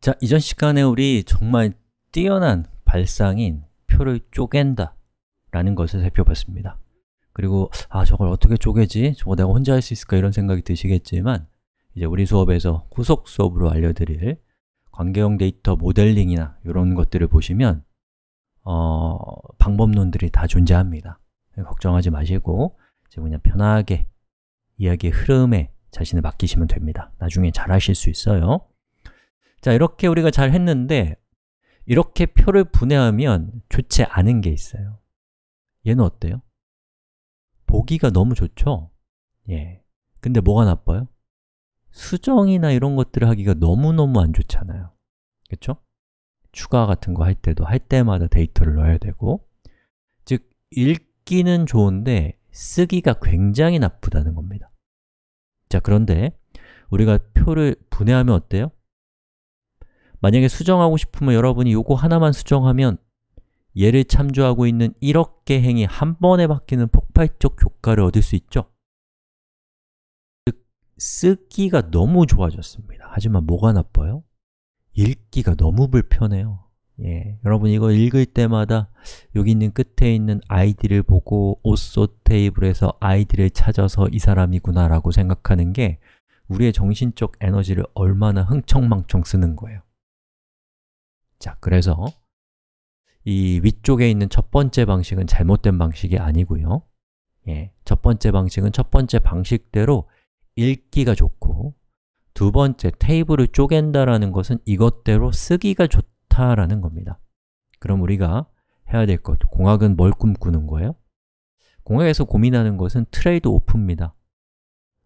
자, 이전 시간에 우리 정말 뛰어난 발상인 표를 쪼갠다 라는 것을 살펴봤습니다 그리고 아, 저걸 어떻게 쪼개지? 저거 내가 혼자 할 수 있을까? 이런 생각이 드시겠지만 이제 우리 수업에서 후속 수업으로 알려드릴 관계형 데이터 모델링이나 이런 것들을 보시면 어, 방법론들이 다 존재합니다 걱정하지 마시고 이제 그냥 편하게 이야기의 흐름에 자신을 맡기시면 됩니다 나중에 잘 하실 수 있어요 자, 이렇게 우리가 잘 했는데 이렇게 표를 분해하면 좋지 않은 게 있어요 얘는 어때요? 보기가 너무 좋죠? 예. 근데 뭐가 나빠요? 수정이나 이런 것들을 하기가 너무너무 안 좋잖아요 그렇죠? 추가 같은 거 할 때도 할 때마다 데이터를 넣어야 되고 즉, 읽기는 좋은데 쓰기가 굉장히 나쁘다는 겁니다 자, 그런데 우리가 표를 분해하면 어때요? 만약에 수정하고 싶으면 여러분이 요거 하나만 수정하면 얘를 참조하고 있는 1억 개 행이 한 번에 바뀌는 폭발적 효과를 얻을 수 있죠? 즉, 쓰기가 너무 좋아졌습니다. 하지만 뭐가 나빠요? 읽기가 너무 불편해요. 예, 여러분 이거 읽을 때마다 여기 있는 끝에 있는 아이디를 보고 옷소 테이블에서 아이디를 찾아서 이 사람이구나 라고 생각하는 게 우리의 정신적 에너지를 얼마나 흥청망청 쓰는 거예요. 자, 그래서 이 위쪽에 있는 첫 번째 방식은 잘못된 방식이 아니고요. 예, 첫 번째 방식은 첫 번째 방식대로 읽기가 좋고 두 번째, 테이블을 쪼갠다라는 것은 이것대로 쓰기가 좋다라는 겁니다. 그럼 우리가 해야 될 것, 공학은 뭘 꿈꾸는 거예요? 공학에서 고민하는 것은 트레이드 오프입니다.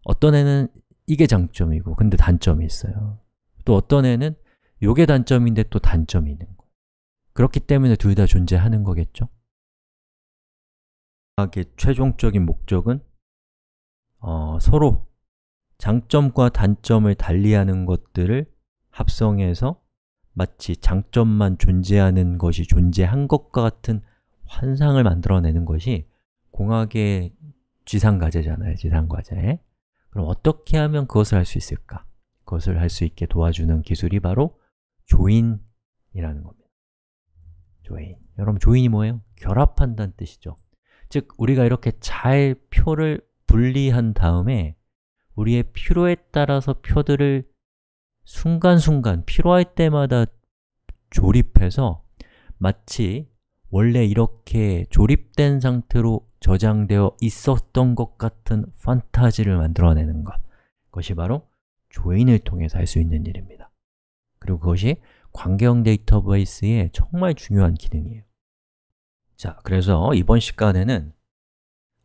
어떤 애는 이게 장점이고 근데 단점이 있어요. 또 어떤 애는 이게 단점인데 또 단점이 있는 거예요 그렇기 때문에 둘 다 존재하는 거겠죠? 과학의 최종적인 목적은 어, 서로 장점과 단점을 달리하는 것들을 합성해서 마치 장점만 존재하는 것이 존재한 것과 같은 환상을 만들어내는 것이 공학의 지상과제잖아요, 지상과제 그럼 어떻게 하면 그것을 할 수 있을까? 그것을 할 수 있게 도와주는 기술이 바로 조인이라는 겁니다. 조인. 여러분, 조인이 뭐예요? 결합한다는 뜻이죠. 즉, 우리가 이렇게 잘 표를 분리한 다음에 우리의 필요에 따라서 표들을 순간순간 필요할 때마다 조립해서 마치 원래 이렇게 조립된 상태로 저장되어 있었던 것 같은 판타지를 만들어내는 것. 그것이 바로 조인을 통해서 할 수 있는 일입니다 그리고 그것이 관계형 데이터베이스의 정말 중요한 기능이에요. 자, 그래서 이번 시간에는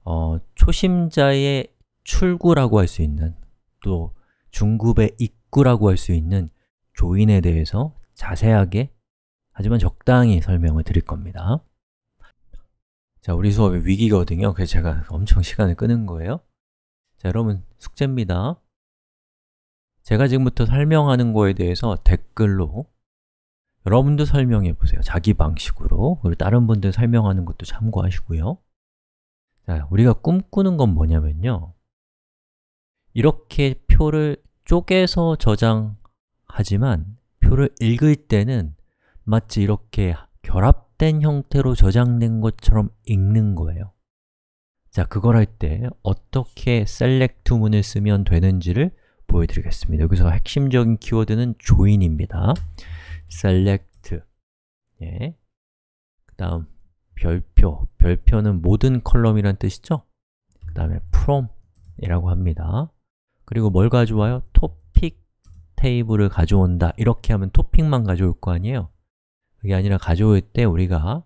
어, 초심자의 출구라고 할 수 있는 또 중급의 입구라고 할 수 있는 조인에 대해서 자세하게 하지만 적당히 설명을 드릴 겁니다. 자, 우리 수업의 위기거든요. 그래서 제가 엄청 시간을 끄는 거예요. 자, 여러분 숙제입니다 제가 지금부터 설명하는 거에 대해서 댓글로 여러분도 설명해 보세요. 자기 방식으로. 그리고 다른 분들 설명하는 것도 참고하시고요. 자, 우리가 꿈꾸는 건 뭐냐면요. 이렇게 표를 쪼개서 저장하지만 표를 읽을 때는 마치 이렇게 결합된 형태로 저장된 것처럼 읽는 거예요. 자, 그걸 할 때 어떻게 select 문을 쓰면 되는지를 보여드리겠습니다 여기서 핵심적인 키워드는 join입니다 select 예. 그 다음 별표, 별표는 모든 컬럼이란 뜻이죠? 그 다음에 from 이라고 합니다 그리고 뭘 가져와요? 토픽 테이블을 가져온다 이렇게 하면 토픽만 가져올 거 아니에요? 그게 아니라 가져올 때 우리가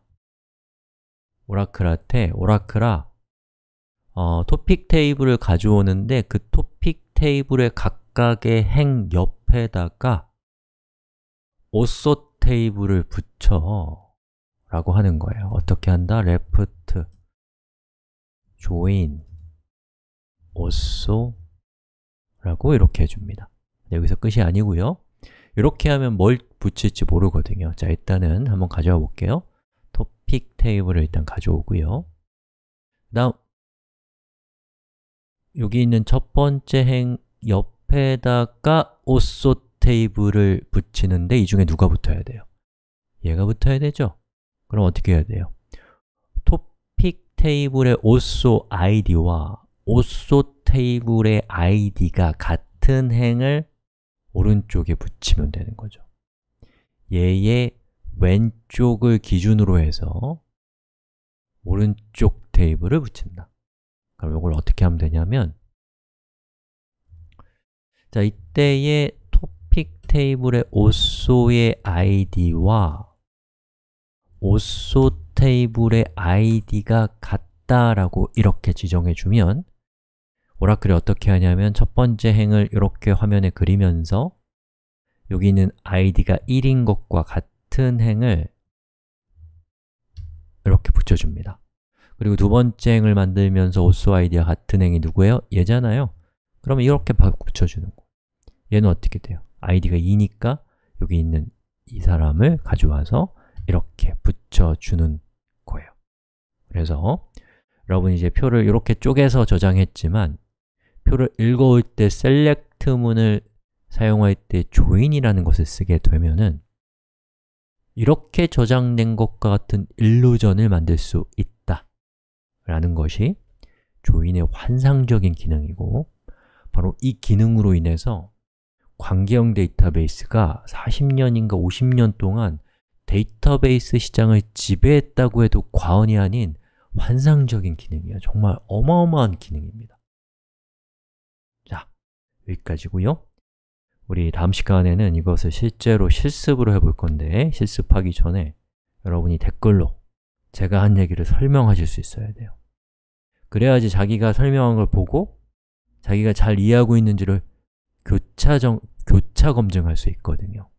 오라클한테 오라클아 어, 토픽 테이블을 가져오는데 그 토픽 테이블의 각각의 행 옆에다가 옷소 테이블을 붙여 라고 하는 거예요. 어떻게 한다? left join also 라고 이렇게 해줍니다. 여기서 끝이 아니고요. 이렇게 하면 뭘 붙일지 모르거든요. 자, 일단은 한번 가져와 볼게요. 토픽 테이블을 일단 가져오고요. 그 다음 여기 있는 첫 번째 행 옆에다가 also 테이블을 붙이는데 이 중에 누가 붙어야 돼요? 얘가 붙어야 되죠? 그럼 어떻게 해야 돼요? 토픽 테이블의 also id와 also 테이블의 id가 같은 행을 오른쪽에 붙이면 되는 거죠 얘의 왼쪽을 기준으로 해서 오른쪽 테이블을 붙인다 그럼 이걸 어떻게 하면 되냐면 자, 이때의 토픽 테이블의 오소의 id와 오소 테이블의 id가 같다라고 이렇게 지정해 주면 오라클이 어떻게 하냐면 첫 번째 행을 이렇게 화면에 그리면서 여기 있는 id가 1인 것과 같은 행을 이렇게 붙여줍니다 그리고 두 번째 행을 만들면서 id와 같은 행이 누구예요? 얘잖아요 그러면 이렇게 붙여주는 거 얘는 어떻게 돼요? id가 2니까 여기 있는 이 사람을 가져와서 이렇게 붙여주는 거예요 그래서 여러분 이제 표를 이렇게 쪼개서 저장했지만 표를 읽어올 때 select 문을 사용할 때 join이라는 것을 쓰게 되면은 이렇게 저장된 것과 같은 일루전을 만들 수 있다 라는 것이 join의 환상적인 기능이고 바로 이 기능으로 인해서 관계형 데이터베이스가 40년인가 50년 동안 데이터베이스 시장을 지배했다고 해도 과언이 아닌 환상적인 기능이에요. 정말 어마어마한 기능입니다. 자, 여기까지고요. 우리 다음 시간에는 이것을 실제로 실습으로 해볼 건데 실습하기 전에 여러분이 댓글로 제가 한 얘기를 설명하실 수 있어야 돼요. 그래야지 자기가 설명한 걸 보고 자기가 잘 이해하고 있는지를 교차, 정, 교차 검증할 수 있거든요.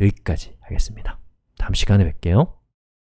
여기까지 하겠습니다. 다음 시간에 뵐게요